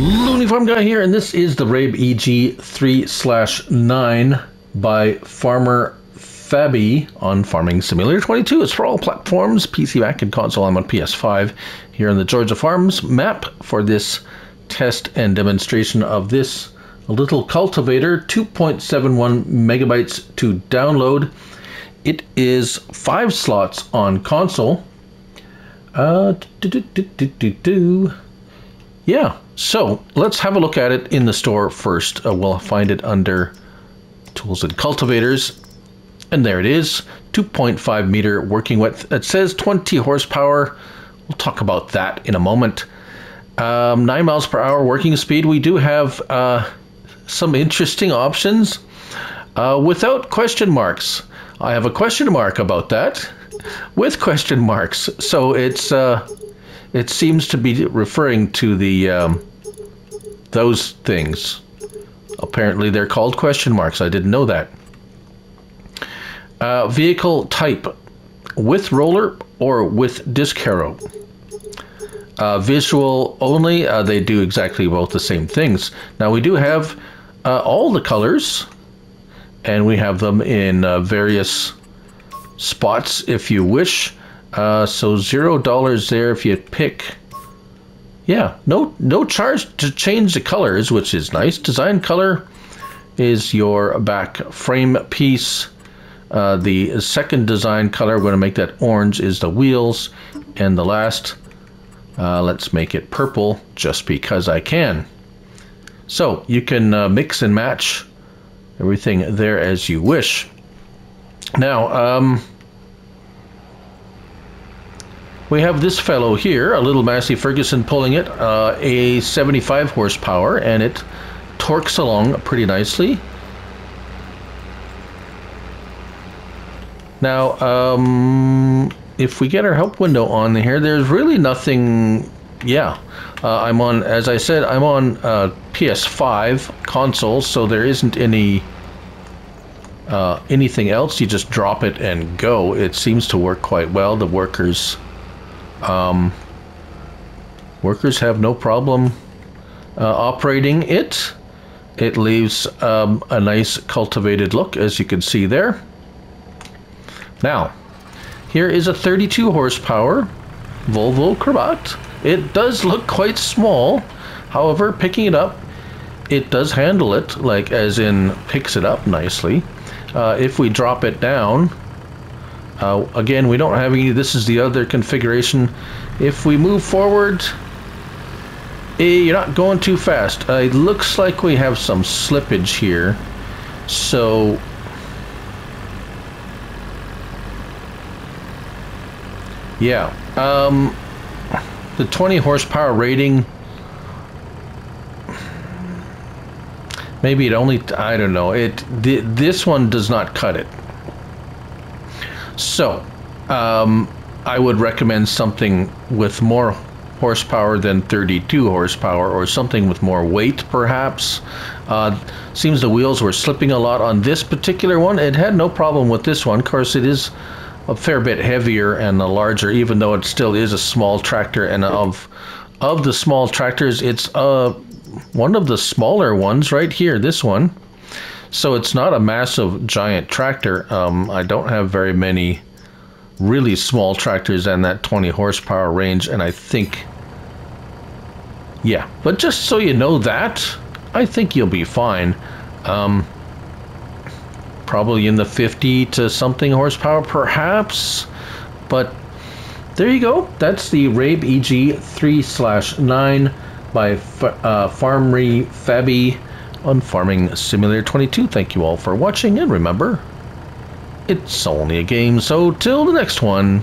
Looney Farm Guy here, and this is the Rabe EG 3 slash 9 by Farmy Fabi on Farming Simulator 22. It's for all platforms, PC, Mac, and console. I'm on PS5 here on the Georgia Farms map for this test and demonstration of this little cultivator. 2.71 megabytes to download. It is five slots on console. Uh, do, do, do, do, do, do. Yeah, so let's have a look at it in the store first. Uh, we'll find it under Tools and Cultivators. And there it is 2.5 meter working width. It says 20 horsepower. We'll talk about that in a moment. Um, 9 miles per hour working speed. We do have uh, some interesting options uh, without question marks. I have a question mark about that with question marks. So it's. Uh, it seems to be referring to the um, those things. Apparently, they're called question marks. I didn't know that. Uh, vehicle type with roller or with disc harrow. Uh, visual only, uh, they do exactly both the same things. Now, we do have uh, all the colors, and we have them in uh, various spots if you wish. Uh, so zero dollars there if you pick. Yeah, no no charge to change the colors, which is nice. Design color is your back frame piece. Uh, the second design color, we're going to make that orange, is the wheels. And the last, uh, let's make it purple just because I can. So you can uh, mix and match everything there as you wish. Now, um, we have this fellow here, a little Massey Ferguson pulling it, uh, a 75 horsepower, and it torques along pretty nicely. Now, um, if we get our help window on here, there's really nothing. Yeah, uh, I'm on, as I said, I'm on uh, PS5 console, so there isn't any uh, anything else. You just drop it and go. It seems to work quite well. The workers um, workers have no problem uh, operating it. It leaves um, a nice cultivated look, as you can see there. Now, here is a 32 horsepower Volvo Crabat. It does look quite small. However, picking it up, it does handle it, like as in picks it up nicely. Uh, if we drop it down, uh, again, we don't have any, this is the other configuration. If we move forward, eh, you're not going too fast. Uh, it looks like we have some slippage here. So, yeah. Um, the 20 horsepower rating, maybe it only, I don't know. It th This one does not cut it. So, um, I would recommend something with more horsepower than 32 horsepower or something with more weight perhaps. Uh, seems the wheels were slipping a lot on this particular one. It had no problem with this one. Of course, it is a fair bit heavier and larger, even though it still is a small tractor. And of of the small tractors, it's uh, one of the smaller ones right here, this one. So it's not a massive giant tractor. Um, I don't have very many really small tractors in that 20 horsepower range, and I think, yeah. But just so you know that, I think you'll be fine. Um, probably in the 50 to something horsepower, perhaps. But there you go. That's the Rabe EG 3 slash 9 by uh, Farmy Fabi on Farming Simulator 22. Thank you all for watching, and remember, it's only a game, so till the next one,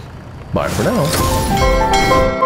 bye for now.